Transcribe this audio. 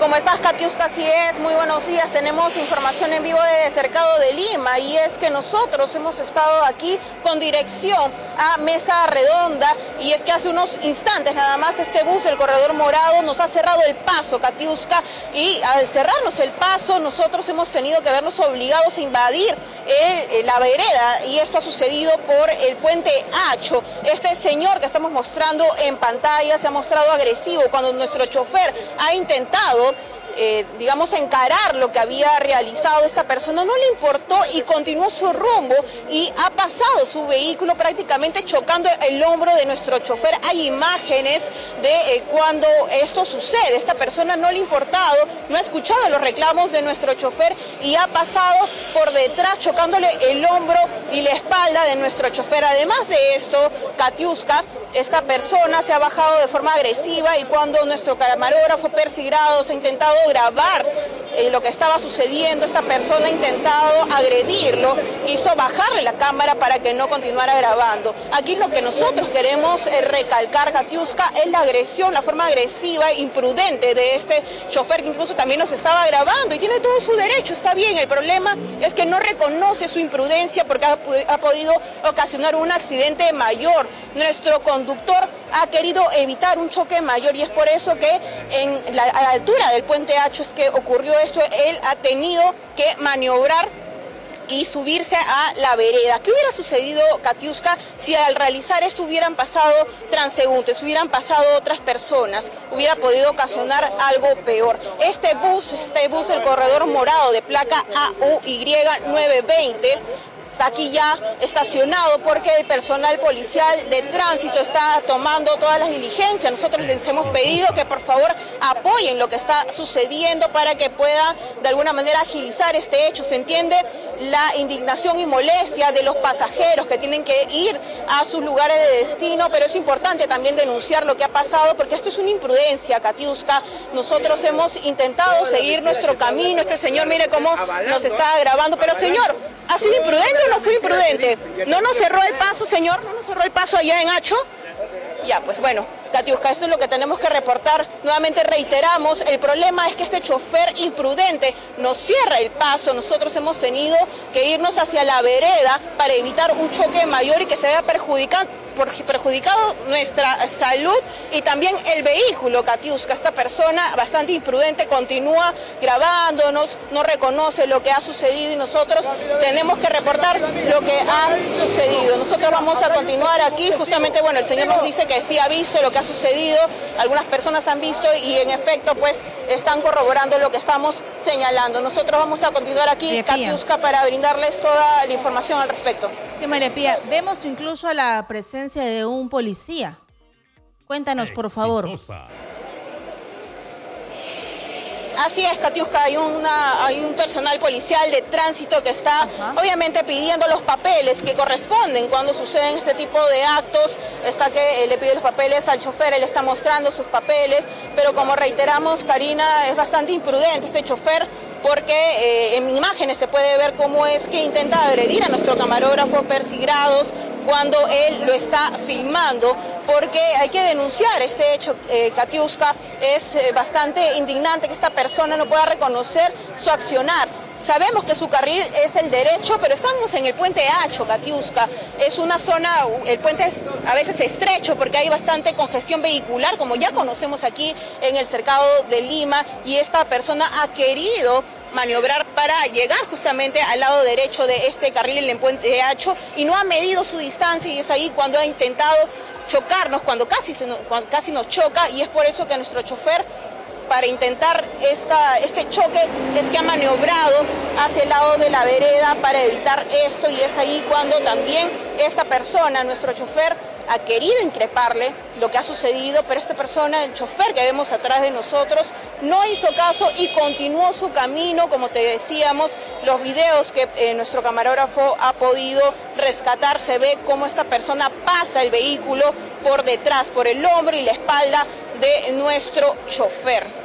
¿Cómo estás, Katiuska? Así es, muy buenos días. Tenemos información en vivo de Cercado de Lima y es que nosotros hemos estado aquí con dirección a Mesa Redonda y es que hace unos instantes nada más este bus del corredor morado nos ha cerrado el paso, Katiuska, y al cerrarnos el paso nosotros hemos tenido que vernos obligados a invadir la vereda y esto ha sucedido por el puente Hacho. Este señor que estamos mostrando en pantalla se ha mostrado agresivo cuando nuestro chofer ha intentado eh, digamos, encarar lo que había realizado esta persona, no le importó y continuó su rumbo y ha pasado su vehículo prácticamente chocando el hombro de nuestro chofer. Hay imágenes de eh, cuando esto sucede. Esta persona no le ha importado, no ha escuchado los reclamos de nuestro chofer y ha pasado por detrás chocándole el hombro y la espalda de nuestro chofer. Además de esto, Katiuska, esta persona se ha bajado de forma agresiva y cuando nuestro camarógrafo persigrado se ha intentado grabar eh, lo que estaba sucediendo, esta persona ha intentado agredirlo, quiso bajarle la cámara para que no continuara grabando. Aquí lo que nosotros queremos eh, recalcar, Katiuska, es la agresión, la forma agresiva, e imprudente de este chofer que incluso también nos estaba grabando y tiene todo su derecho, está bien. El problema es que no reconoce su imprudencia porque ha, podido ocasionar un accidente mayor. Nuestro conductor ha querido evitar un choque mayor y es por eso que en la, a la altura del puente Hacho es que ocurrió esto, él ha tenido que maniobrar y subirse a la vereda. ¿Qué hubiera sucedido, Katiuska, si al realizar esto hubieran pasado transeúntes, hubieran pasado otras personas, hubiera podido ocasionar algo peor? Este bus, este bus, el corredor morado de placa AUY 920, está aquí ya estacionado porque el personal policial de tránsito está tomando todas las diligencias. Nosotros les hemos pedido que por favor apoyen lo que está sucediendo para que pueda de alguna manera agilizar este hecho. Se entiende la indignación y molestia de los pasajeros que tienen que ir a sus lugares de destino, pero es importante también denunciar lo que ha pasado porque esto es una imprudencia, Katiuska. Nosotros hemos intentado seguir nuestro camino. Este señor, mire cómo nos está grabando, pero señor, ¿Ha sido imprudente o no fue imprudente? ¿No nos cerró el paso, señor? ¿No nos cerró el paso allá en Hacho? Ya, pues bueno, Katiuska, esto es lo que tenemos que reportar. Nuevamente reiteramos, el problema es que este chofer imprudente nos cierra el paso. Nosotros hemos tenido que irnos hacia la vereda para evitar un choque mayor y que se vea perjudicado perjudicado nuestra salud y también el vehículo, Katiuska. Esta persona bastante imprudente continúa grabándonos, no reconoce lo que ha sucedido y nosotros tenemos que reportar lo que ha sucedido. Nosotros vamos a continuar aquí, justamente, bueno, el señor nos dice que sí ha visto lo que ha sucedido, algunas personas han visto y en efecto pues están corroborando lo que estamos señalando. Nosotros vamos a continuar aquí, Katiuska, para brindarles toda la información al respecto. Sí, María Pía, vemos incluso la presencia de un policía. Cuéntanos, por favor. Así es, Katiuska, hay, una, hay un personal policial de tránsito que está obviamente pidiendo los papeles que corresponden cuando suceden este tipo de actos. Está que eh, le pide los papeles al chofer, él está mostrando sus papeles, pero como reiteramos, Karina, es bastante imprudente este chofer porque eh, en imágenes se puede ver cómo es que intenta agredir a nuestro camarógrafo persigrados cuando él lo está filmando, porque hay que denunciar ese hecho, eh, Katiuska, es eh, bastante indignante que esta persona no pueda reconocer su accionar. Sabemos que su carril es el derecho, pero estamos en el puente Hacho, Katiuska. Es una zona, el puente es a veces estrecho porque hay bastante congestión vehicular, como ya conocemos aquí en el cercado de Lima, y esta persona ha querido maniobrar para llegar justamente al lado derecho de este carril en el puente Hacho y no ha medido su distancia y es ahí cuando ha intentado chocarnos, cuando casi, cuando casi nos choca y es por eso que nuestro chofer para intentar esta, este choque es que ha maniobrado hacia el lado de la vereda para evitar esto y es ahí cuando también esta persona, nuestro chofer, ha querido increparle lo que ha sucedido, pero esta persona, el chofer que vemos atrás de nosotros, no hizo caso y continuó su camino, como te decíamos, los videos que eh, nuestro camarógrafo ha podido rescatar, se ve cómo esta persona pasa el vehículo por detrás, por el hombro y la espalda de nuestro chofer.